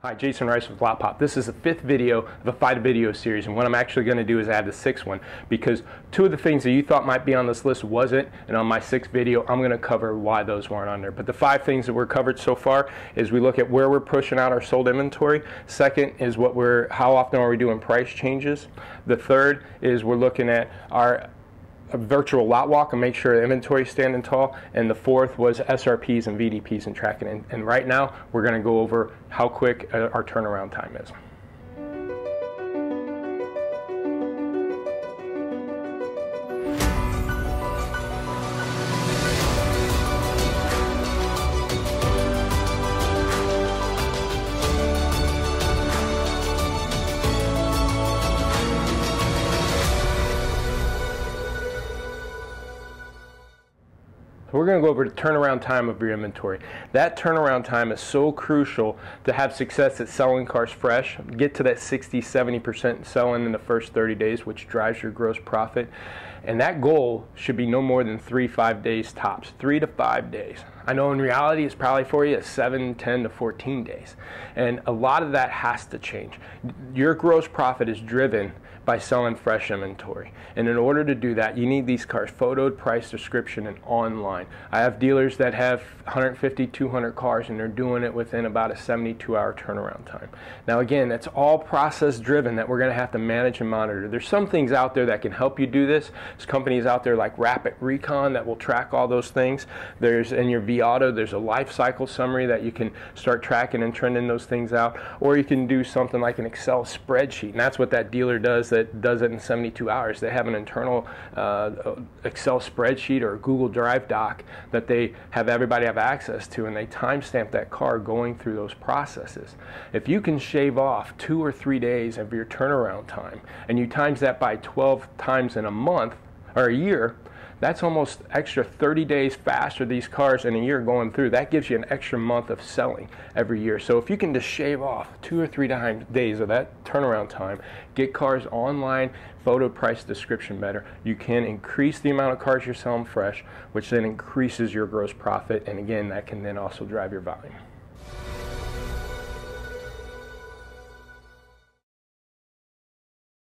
Hi, Jasen Rice with Lotpop. This is the fifth video of a five video series, and what I'm actually going to do is add the sixth one because two of the things that you thought might be on this list wasn't, and on my sixth video, I'm going to cover why those weren't on there. But the five things that we're covered so far is we look at where we're pushing out our sold inventory. Second is what we're, how often are we doing price changes. The third is we're looking at our a virtual lot walk and make sure inventory is standing tall. And the fourth was SRPs and VDPs and tracking. And, and right now, we're going to go over how quick uh, our turnaround time is. So we're going to go over the turnaround time of your inventory. That turnaround time is so crucial to have success at selling cars fresh. Get to that 60, 70% selling in the first 30 days, which drives your gross profit. And that goal should be no more than three, five days tops, three to five days. I know in reality it's probably for you seven, 10 to 14 days. And a lot of that has to change. Your gross profit is driven by selling fresh inventory. And in order to do that, you need these cars photoed, price description, and online. I have dealers that have 150, 200 cars, and they're doing it within about a 72 hour turnaround time. Now, again, that's all process driven that we're going to have to manage and monitor. There's some things out there that can help you do this. There's companies out there like Rapid Recon that will track all those things. There's in your vAuto, there's a life cycle summary that you can start tracking and trending those things out. Or you can do something like an Excel spreadsheet, and that's what that dealer does that does it in 72 hours. They have an internal uh, Excel spreadsheet or Google Drive doc that they have everybody have access to, and they timestamp that car going through those processes. If you can shave off two or three days of your turnaround time, and you times that by 12 times in a month or a year, that's almost extra 30 days faster these cars in a year going through. That gives you an extra month of selling every year. So if you can just shave off two or three days of that turnaround time, get cars online, photo price description better, you can increase the amount of cars you're selling fresh, which then increases your gross profit. And again, that can then also drive your volume.